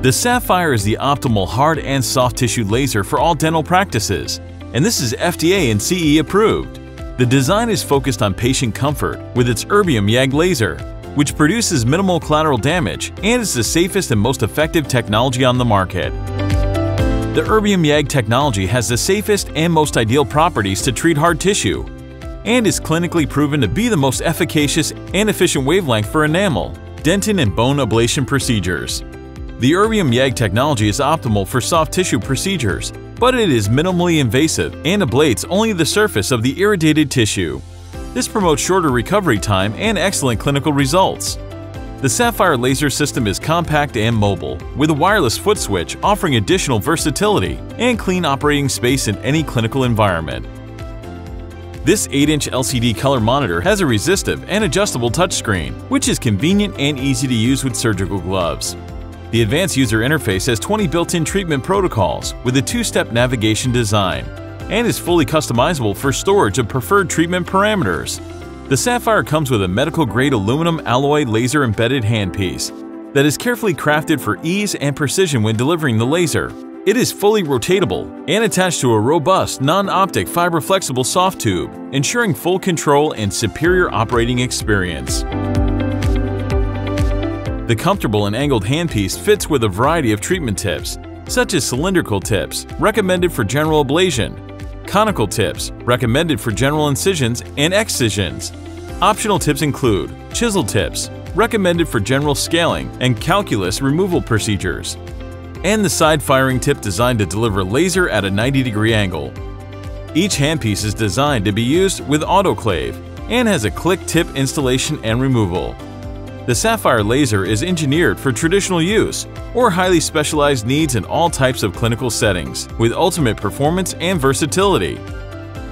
The Sapphire is the optimal hard and soft tissue laser for all dental practices, and this is FDA and CE approved. The design is focused on patient comfort with its Erbium YAG laser, which produces minimal collateral damage and is the safest and most effective technology on the market. The Erbium YAG technology has the safest and most ideal properties to treat hard tissue, and is clinically proven to be the most efficacious and efficient wavelength for enamel, dentin, and bone ablation procedures. The Erbium YAG technology is optimal for soft tissue procedures, but it is minimally invasive and ablates only the surface of the irradiated tissue. This promotes shorter recovery time and excellent clinical results. The Sapphire laser system is compact and mobile, with a wireless foot switch offering additional versatility and clean operating space in any clinical environment. This 8-inch LCD color monitor has a resistive and adjustable touchscreen, which is convenient and easy to use with surgical gloves. The advanced user interface has 20 built-in treatment protocols with a two-step navigation design and is fully customizable for storage of preferred treatment parameters. The Sapphire comes with a medical-grade aluminum alloy laser-embedded handpiece that is carefully crafted for ease and precision when delivering the laser. It is fully rotatable and attached to a robust, non-optic fiber-flexible soft tube, ensuring full control and superior operating experience. The comfortable and angled handpiece fits with a variety of treatment tips, such as cylindrical tips, recommended for general ablation, conical tips, recommended for general incisions and excisions. Optional tips include chisel tips, recommended for general scaling and calculus removal procedures, and the side firing tip designed to deliver laser at a 90 degree angle. Each handpiece is designed to be used with autoclave and has a click tip installation and removal. The Sapphire laser is engineered for traditional use or highly specialized needs in all types of clinical settings, with ultimate performance and versatility.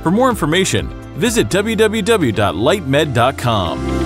For more information, visit www.lightmed.com.